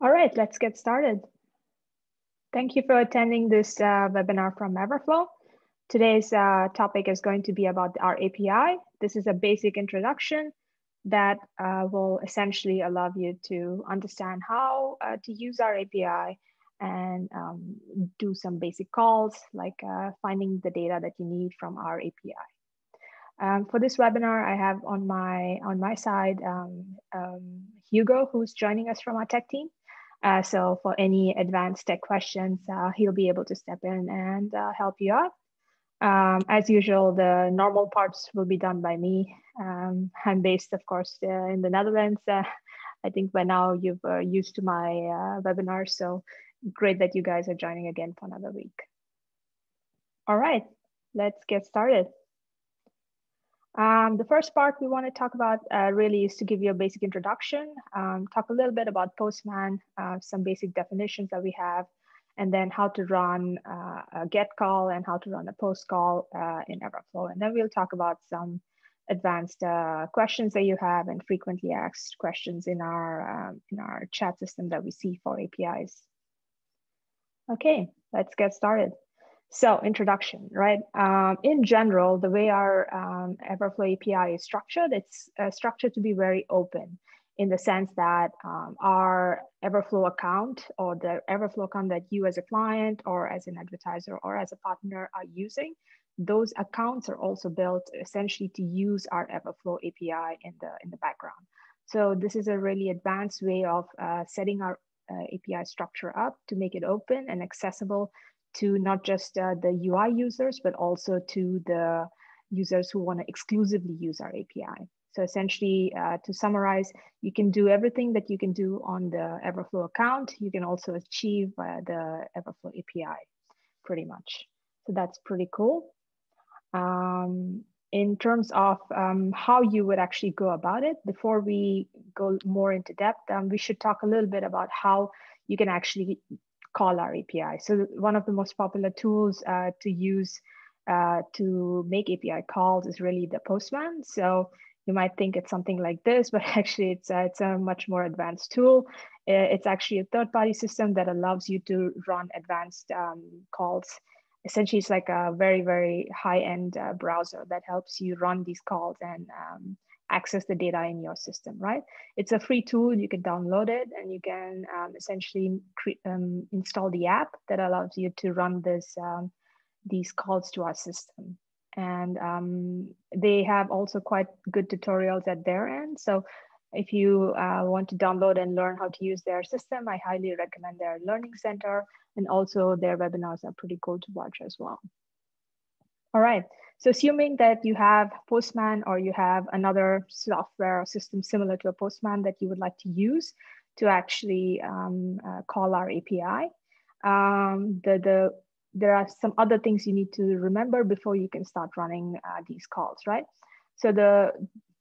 All right, let's get started. Thank you for attending this uh, webinar from Everflow. Today's uh, topic is going to be about our API. This is a basic introduction that uh, will essentially allow you to understand how uh, to use our API and um, do some basic calls like uh, finding the data that you need from our API. Um, for this webinar, I have on my on my side um, um, Hugo, who's joining us from our tech team. Uh, so for any advanced tech questions, uh, he'll be able to step in and uh, help you out. Um, as usual, the normal parts will be done by me. Um, I'm based, of course, uh, in the Netherlands. Uh, I think by now you've uh, used to my webinar, so great that you guys are joining again for another week. All right, let's get started. Um, the first part we want to talk about uh, really is to give you a basic introduction, um, talk a little bit about Postman, uh, some basic definitions that we have, and then how to run uh, a get call and how to run a post call uh, in Everflow. And then we'll talk about some advanced uh, questions that you have and frequently asked questions in our, um, in our chat system that we see for APIs. Okay, let's get started. So introduction, right? Um, in general, the way our um, Everflow API is structured, it's uh, structured to be very open in the sense that um, our Everflow account or the Everflow account that you as a client or as an advertiser or as a partner are using, those accounts are also built essentially to use our Everflow API in the, in the background. So this is a really advanced way of uh, setting our uh, API structure up to make it open and accessible to not just uh, the UI users, but also to the users who want to exclusively use our API. So essentially, uh, to summarize, you can do everything that you can do on the Everflow account. You can also achieve via the Everflow API, pretty much. So that's pretty cool. Um, in terms of um, how you would actually go about it, before we go more into depth, um, we should talk a little bit about how you can actually call our API. So one of the most popular tools uh, to use uh, to make API calls is really the Postman. So you might think it's something like this, but actually it's, uh, it's a much more advanced tool. It's actually a third-party system that allows you to run advanced um, calls. Essentially, it's like a very, very high-end uh, browser that helps you run these calls and um, access the data in your system, right? It's a free tool. You can download it and you can um, essentially um, install the app that allows you to run this um, these calls to our system. And um, they have also quite good tutorials at their end. So if you uh, want to download and learn how to use their system, I highly recommend their learning center. And also their webinars are pretty cool to watch as well. All right. So assuming that you have Postman or you have another software or system similar to a Postman that you would like to use to actually um, uh, call our API, um, the, the, there are some other things you need to remember before you can start running uh, these calls, right? So the,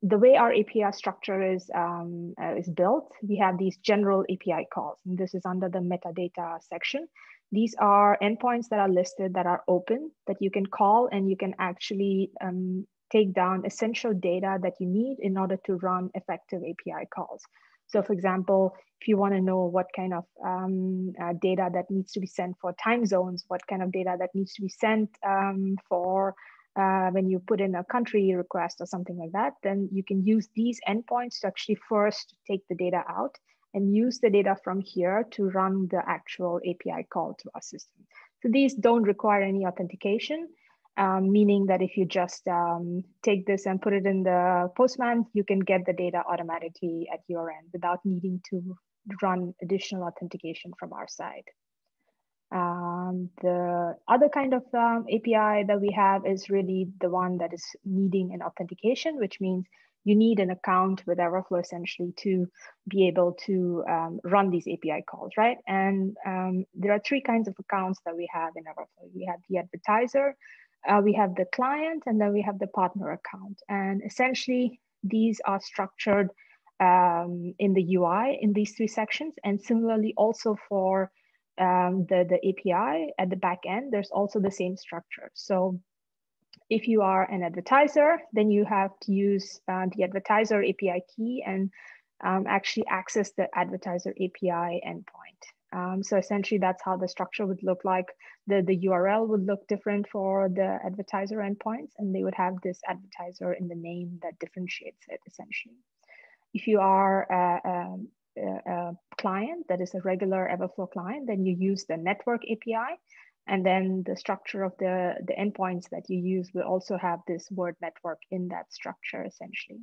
the way our API structure is, um, uh, is built, we have these general API calls. And this is under the metadata section. These are endpoints that are listed that are open that you can call and you can actually um, take down essential data that you need in order to run effective API calls. So for example, if you want to know what kind of um, uh, data that needs to be sent for time zones, what kind of data that needs to be sent um, for uh, when you put in a country request or something like that, then you can use these endpoints to actually first take the data out and use the data from here to run the actual API call to our system. So these don't require any authentication, um, meaning that if you just um, take this and put it in the Postman, you can get the data automatically at your end without needing to run additional authentication from our side. Um, the other kind of um, API that we have is really the one that is needing an authentication, which means you need an account with Everflow essentially to be able to um, run these API calls, right? And um, there are three kinds of accounts that we have in Everflow. We have the advertiser, uh, we have the client, and then we have the partner account. And essentially, these are structured um, in the UI in these three sections. And similarly, also for um, the, the API at the back end, there's also the same structure. So if you are an advertiser, then you have to use uh, the advertiser API key and um, actually access the advertiser API endpoint. Um, so essentially that's how the structure would look like. The, the URL would look different for the advertiser endpoints and they would have this advertiser in the name that differentiates it essentially. If you are a, a, a client that is a regular Everflow client, then you use the network API and then the structure of the, the endpoints that you use will also have this word network in that structure essentially.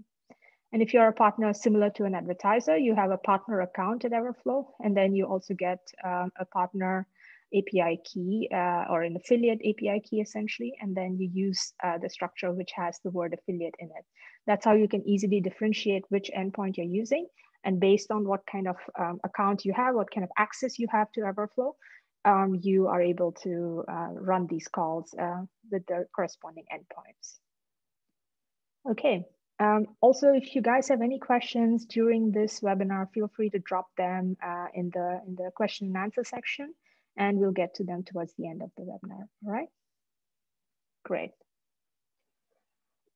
And if you're a partner similar to an advertiser, you have a partner account at Everflow, and then you also get um, a partner API key uh, or an affiliate API key essentially, and then you use uh, the structure which has the word affiliate in it. That's how you can easily differentiate which endpoint you're using. And based on what kind of um, account you have, what kind of access you have to Everflow, um, you are able to uh, run these calls uh, with the corresponding endpoints. Okay, um, also, if you guys have any questions during this webinar, feel free to drop them uh, in, the, in the question and answer section, and we'll get to them towards the end of the webinar, all right? Great.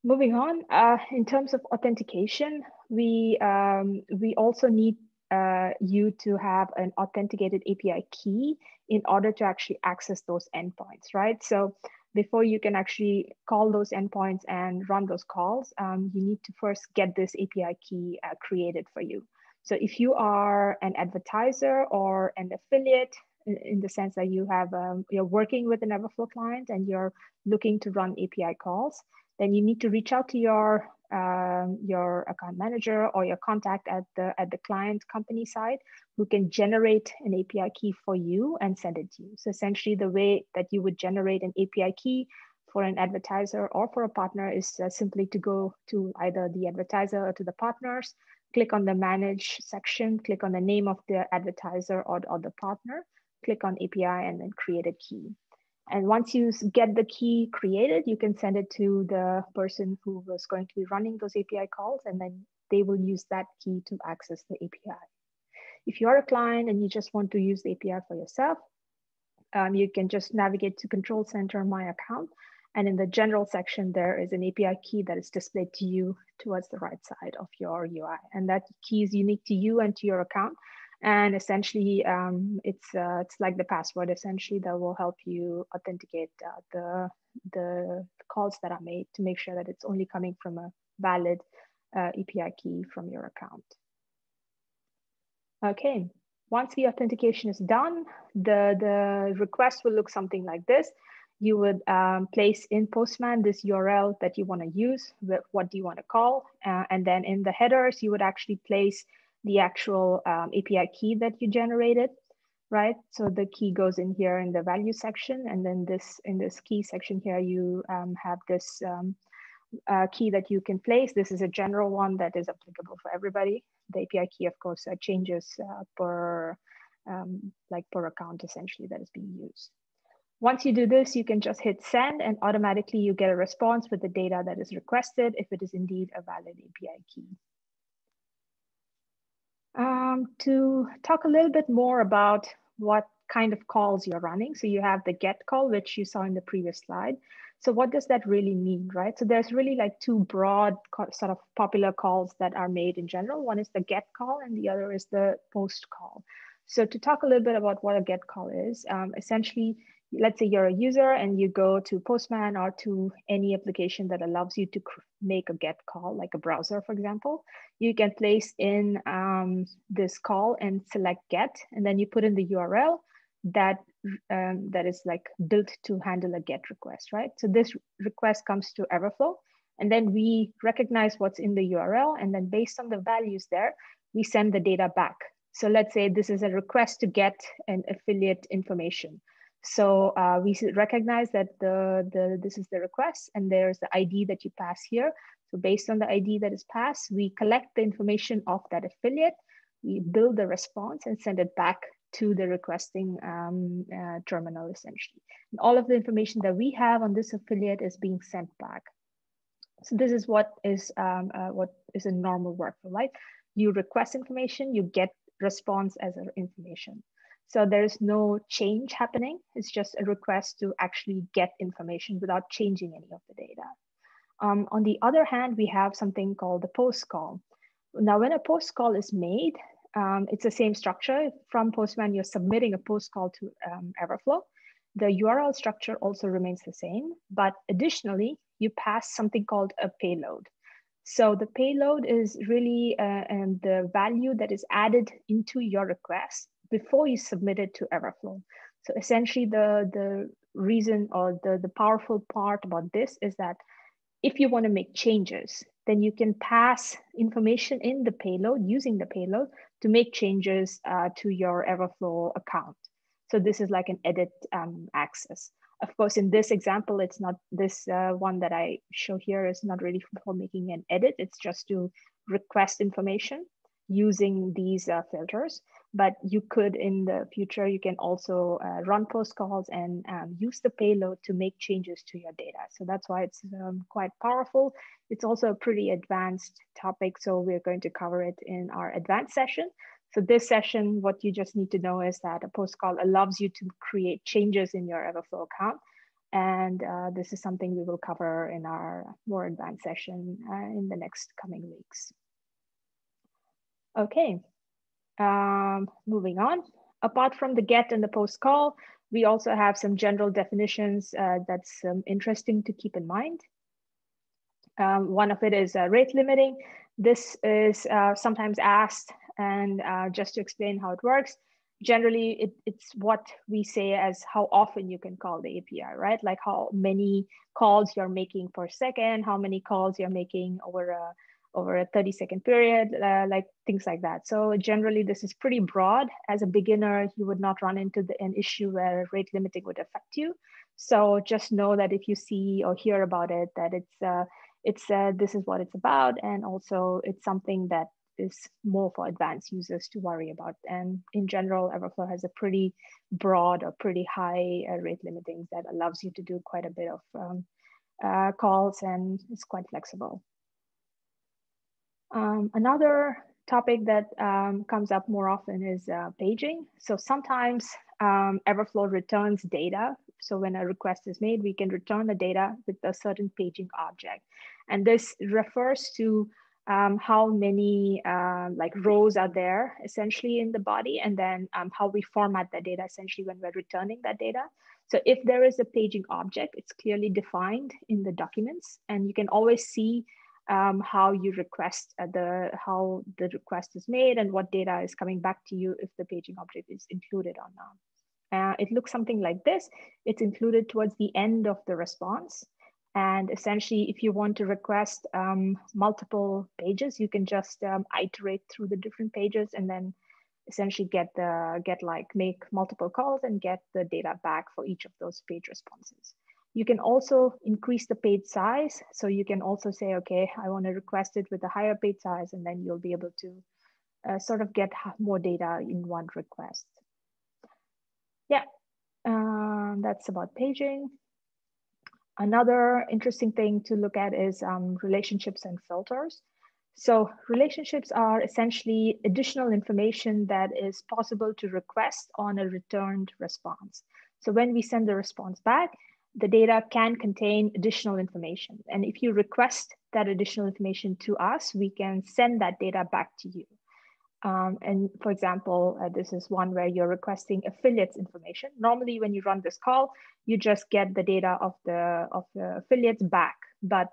Moving on, uh, in terms of authentication, we, um, we also need uh, you to have an authenticated API key in order to actually access those endpoints, right? So before you can actually call those endpoints and run those calls, um, you need to first get this API key uh, created for you. So if you are an advertiser or an affiliate, in the sense that you have um, you're working with an Everflow client and you're looking to run API calls, then you need to reach out to your um, your account manager or your contact at the at the client company side who can generate an API key for you and send it to you. So essentially the way that you would generate an API key for an advertiser or for a partner is uh, simply to go to either the advertiser or to the partners, click on the manage section, click on the name of the advertiser or, or the partner, click on API and then create a key. And once you get the key created, you can send it to the person who was going to be running those API calls, and then they will use that key to access the API. If you're a client and you just want to use the API for yourself, um, you can just navigate to Control Center, My Account, and in the general section, there is an API key that is displayed to you towards the right side of your UI. And that key is unique to you and to your account and essentially um, it's uh, it's like the password essentially that will help you authenticate uh, the the calls that are made to make sure that it's only coming from a valid uh, API key from your account. Okay, once the authentication is done, the, the request will look something like this. You would um, place in Postman this URL that you want to use, what do you want to call, uh, and then in the headers, you would actually place the actual um, API key that you generated, right? So the key goes in here in the value section, and then this in this key section here, you um, have this um, uh, key that you can place. This is a general one that is applicable for everybody. The API key, of course, uh, changes uh, per um, like per account essentially that is being used. Once you do this, you can just hit send and automatically you get a response with the data that is requested if it is indeed a valid API key um, to talk a little bit more about what kind of calls you're running. So you have the get call, which you saw in the previous slide. So what does that really mean, right? So there's really like two broad sort of popular calls that are made in general. One is the get call and the other is the post call. So to talk a little bit about what a get call is, um, essentially let's say you're a user and you go to Postman or to any application that allows you to make a GET call, like a browser, for example, you can place in um, this call and select GET, and then you put in the URL that um, that is like built to handle a GET request, right? So this request comes to Everflow, and then we recognize what's in the URL, and then based on the values there, we send the data back. So let's say this is a request to get an affiliate information. So uh, we recognize that the, the this is the request and there's the ID that you pass here. So based on the ID that is passed, we collect the information of that affiliate, we build the response and send it back to the requesting um, uh, terminal essentially. And all of the information that we have on this affiliate is being sent back. So this is what is um, uh, what is a normal workflow, right? You request information, you get response as information. So there's no change happening. It's just a request to actually get information without changing any of the data. Um, on the other hand, we have something called the post call. Now, when a post call is made, um, it's the same structure. From Postman, you're submitting a post call to um, Everflow. The URL structure also remains the same, but additionally, you pass something called a payload. So the payload is really uh, and the value that is added into your request before you submit it to Everflow. So essentially the, the reason or the, the powerful part about this is that if you want to make changes, then you can pass information in the payload using the payload to make changes uh, to your Everflow account. So this is like an edit um, access. Of course, in this example, it's not this uh, one that I show here is not really for making an edit. It's just to request information using these uh, filters but you could in the future, you can also uh, run post calls and um, use the payload to make changes to your data. So that's why it's um, quite powerful. It's also a pretty advanced topic. So we're going to cover it in our advanced session. So this session, what you just need to know is that a post call allows you to create changes in your Everflow account. And uh, this is something we will cover in our more advanced session uh, in the next coming weeks. Okay, um, moving on, apart from the get and the post call, we also have some general definitions uh, that's um, interesting to keep in mind. Um, one of it is uh, rate limiting. This is uh, sometimes asked, and uh, just to explain how it works, generally it, it's what we say as how often you can call the API, right? Like how many calls you're making per second, how many calls you're making over a over a 30 second period, uh, like things like that. So generally this is pretty broad. As a beginner, you would not run into the, an issue where rate limiting would affect you. So just know that if you see or hear about it, that it's, uh, it's uh, this is what it's about. And also it's something that is more for advanced users to worry about. And in general, Everflow has a pretty broad or pretty high uh, rate limiting that allows you to do quite a bit of um, uh, calls and it's quite flexible. Um, another topic that um, comes up more often is uh, paging. So sometimes um, Everflow returns data. So when a request is made, we can return the data with a certain paging object. And this refers to um, how many uh, like rows are there essentially in the body and then um, how we format that data essentially when we're returning that data. So if there is a paging object, it's clearly defined in the documents and you can always see um, how you request uh, the how the request is made and what data is coming back to you if the paging object is included or not. Uh, it looks something like this. It's included towards the end of the response. And essentially, if you want to request um, multiple pages, you can just um, iterate through the different pages and then essentially get the get like make multiple calls and get the data back for each of those page responses. You can also increase the page size. So you can also say, okay, I want to request it with a higher page size, and then you'll be able to uh, sort of get more data in one request. Yeah, um, that's about paging. Another interesting thing to look at is um, relationships and filters. So relationships are essentially additional information that is possible to request on a returned response. So when we send the response back, the data can contain additional information. And if you request that additional information to us, we can send that data back to you. Um, and for example, uh, this is one where you're requesting affiliates information. Normally, when you run this call, you just get the data of the, of the affiliates back. But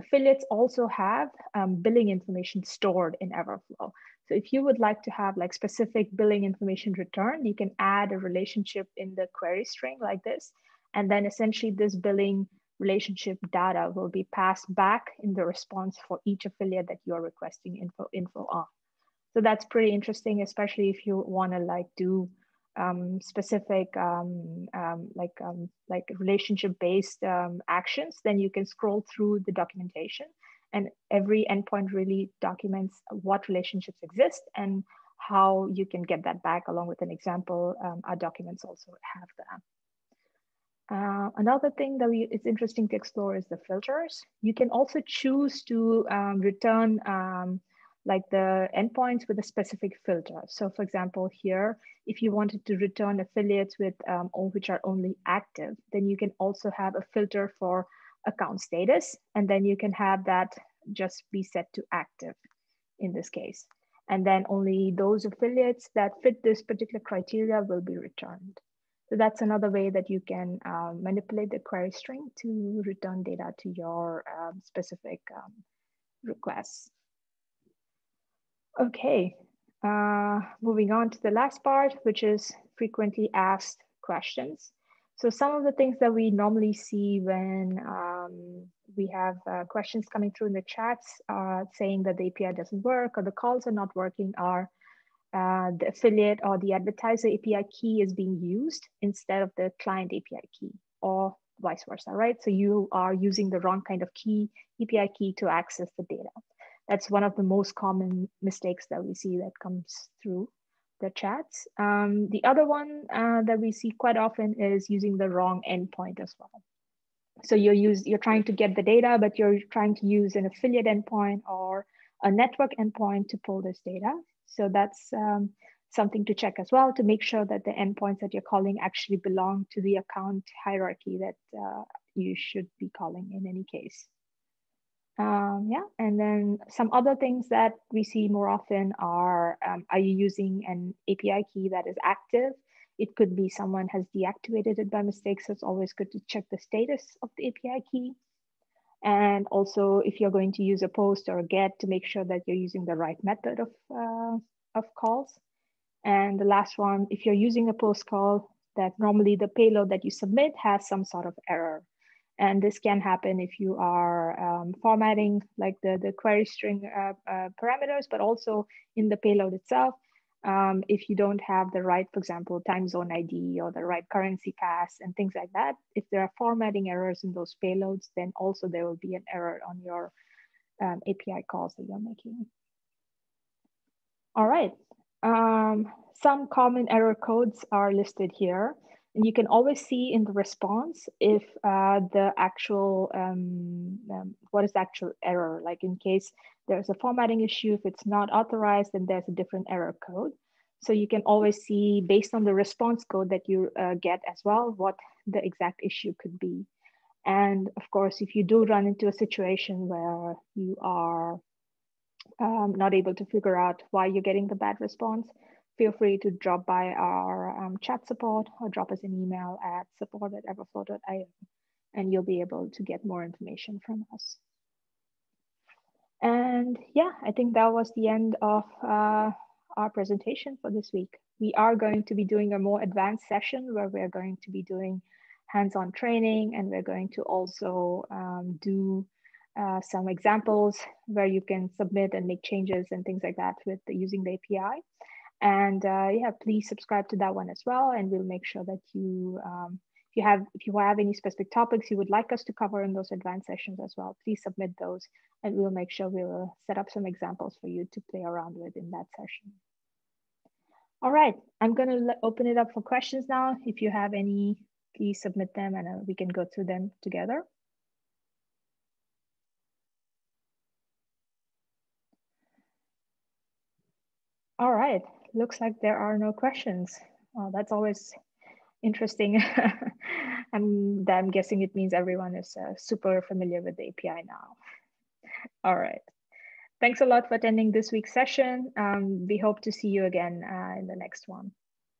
affiliates also have um, billing information stored in Everflow. So if you would like to have like specific billing information returned, you can add a relationship in the query string like this. And then essentially this billing relationship data will be passed back in the response for each affiliate that you're requesting info, info on. So that's pretty interesting, especially if you want to like do um, specific um, um, like um, like relationship based um, actions, then you can scroll through the documentation and every endpoint really documents what relationships exist and how you can get that back along with an example. Um, our documents also have that. Uh, another thing that we, it's interesting to explore is the filters. You can also choose to um, return um, like the endpoints with a specific filter. So for example, here, if you wanted to return affiliates with um, which are only active, then you can also have a filter for account status, and then you can have that just be set to active in this case. And then only those affiliates that fit this particular criteria will be returned. So that's another way that you can um, manipulate the query string to return data to your um, specific um, requests. Okay, uh, moving on to the last part, which is frequently asked questions. So some of the things that we normally see when um, we have uh, questions coming through in the chats uh, saying that the API doesn't work or the calls are not working are uh, the affiliate or the advertiser API key is being used instead of the client API key or vice versa, right? So you are using the wrong kind of key, API key to access the data. That's one of the most common mistakes that we see that comes through the chats. Um, the other one uh, that we see quite often is using the wrong endpoint as well. So you're use, you're trying to get the data, but you're trying to use an affiliate endpoint or a network endpoint to pull this data. So that's um, something to check as well to make sure that the endpoints that you're calling actually belong to the account hierarchy that uh, you should be calling in any case. Um, yeah, and then some other things that we see more often are, um, are you using an API key that is active? It could be someone has deactivated it by mistake, so it's always good to check the status of the API key. And also if you're going to use a post or a get to make sure that you're using the right method of, uh, of calls. And the last one, if you're using a post call, that normally the payload that you submit has some sort of error. And this can happen if you are um, formatting like the, the query string uh, uh, parameters, but also in the payload itself um, if you don't have the right, for example, time zone ID or the right currency pass and things like that, if there are formatting errors in those payloads, then also there will be an error on your um, API calls that you're making. All right, um, some common error codes are listed here. And you can always see in the response if uh, the actual, um, um, what is the actual error? Like in case there's a formatting issue, if it's not authorized, then there's a different error code. So you can always see based on the response code that you uh, get as well, what the exact issue could be. And of course, if you do run into a situation where you are um, not able to figure out why you're getting the bad response, feel free to drop by our um, chat support or drop us an email at support at everflow.io and you'll be able to get more information from us. And yeah, I think that was the end of uh, our presentation for this week. We are going to be doing a more advanced session where we're going to be doing hands-on training and we're going to also um, do uh, some examples where you can submit and make changes and things like that with the, using the API. And uh, yeah, please subscribe to that one as well. And we'll make sure that you, um, if you have if you have any specific topics you would like us to cover in those advanced sessions as well, please submit those and we'll make sure we'll set up some examples for you to play around with in that session. All right, I'm gonna open it up for questions now. If you have any, please submit them and uh, we can go through them together. All right, looks like there are no questions. Well, that's always interesting. I'm, I'm guessing it means everyone is uh, super familiar with the API now. All right. Thanks a lot for attending this week's session. Um, we hope to see you again uh, in the next one.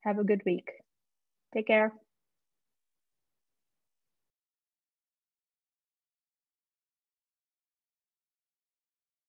Have a good week. Take care.